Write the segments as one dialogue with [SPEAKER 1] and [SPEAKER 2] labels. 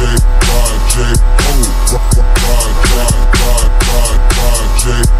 [SPEAKER 1] project, project, ooh, project, project, project.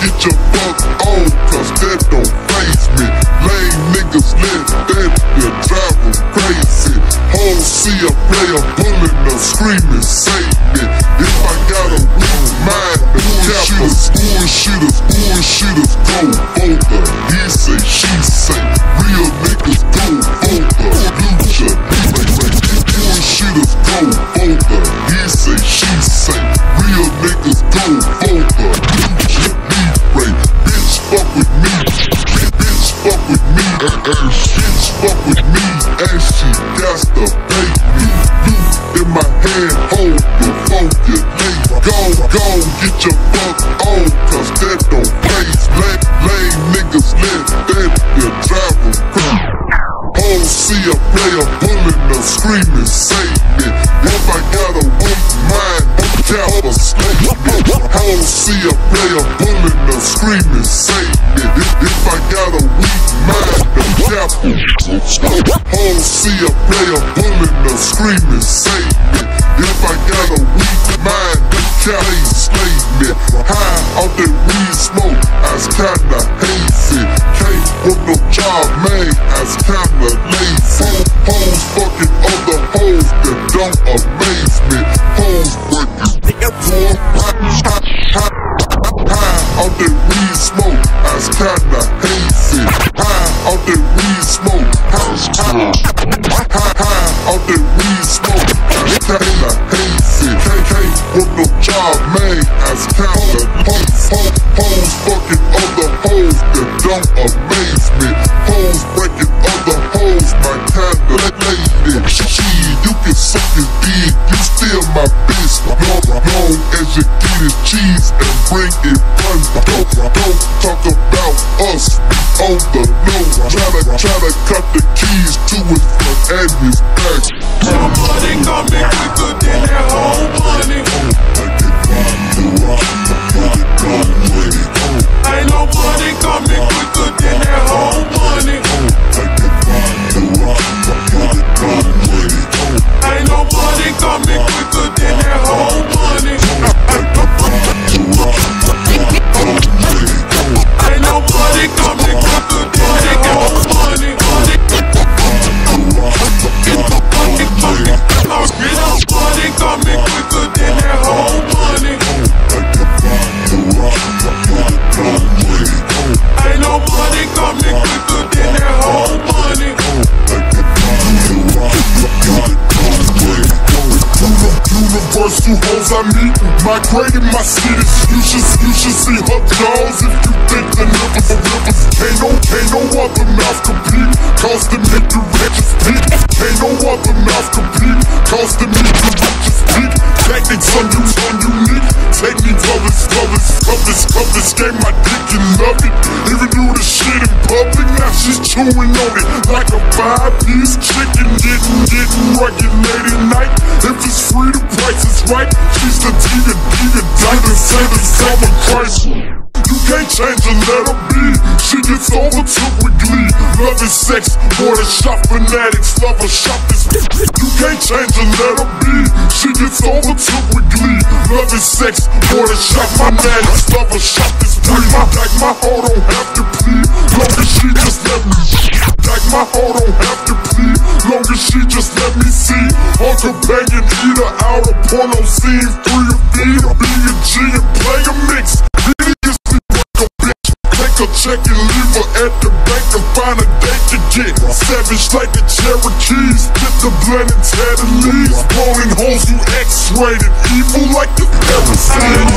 [SPEAKER 1] get your fuck on, cause that don't phase me. Lame niggas let that be driving crazy. Whole see a player pulling or screaming, save me. If I got a weak mind, the cappers, bullshitters, bullshitters, go voter. He say, she say. and she got the baby. You in my hand, hold the phone, you. Go, go, get your fuck on, cause that don't pay. Lame, lame niggas live, them, you drive them crazy. Oh, see a player pulling up, screaming, save me. If I got a weak mind, don't tell a snake. Oh, see a player pulling up, screaming, save me. Hoes see a player pulling the screaming, save me. If I got a weak mind, they can't slay me. High off that weed smoke, I's kinda hazy. Can't work no job, man, I's kinda lazy. Hoes fucking other hoes that don't amaze that weed smoke, I was kinda hazy. High off that weed smoke, house high, high, high off that weed smoke, I was kinda hazy. KK with no job, man, I was kinda hoes, hoes, hoes fucking other hoes that don't amaze me. Hoes breaking other hoes, my kinda lady second did, you still my bitch. Long, long as you get it cheese and bring it fun. Don't, don't talk about us, we on the low. Try to, try to cut the keys to his front and his back. Somebody
[SPEAKER 2] call me.
[SPEAKER 1] two hoes I meet, eating, migrating my cities. You should, you should see her jaws if you think the niggas are rivers. Ain't no, ain't no other mouth compete, cause the nigga riches peak. Ain't no other mouth compete, cause the nigga riches peak. Tactics on you, on unique. Take me covers, covers, covers, covers. Game my dick, you love it. Even do the shit in public, now she's chewing on it like a five-piece chicken. Getting, getting regulated night. If it's free, the price right? She's the demon, demon, diamond, Satan, common Christ. You can't change her, letter B. She gets overtook with glee. Love is sex, water shop fanatics. Love her, shop is You can't change her, letter B. She gets overtook with glee. Love is sex, water shop fanatics. Love her, shop is free. Like my heart don't have to plead Long as she just let me like my hoe don't have to pee. Long as she just let me see. Hunker, bang, and eat her out of porno scene. Three of me, B and G and play a mix. Idiocy, fuck a bitch. Take a check and leave her at the bank and find a date to get. Savage like the Cherokees. Get the blend and tear the leaves. Blowing holes, you X-rated. Evil like the Pharisees.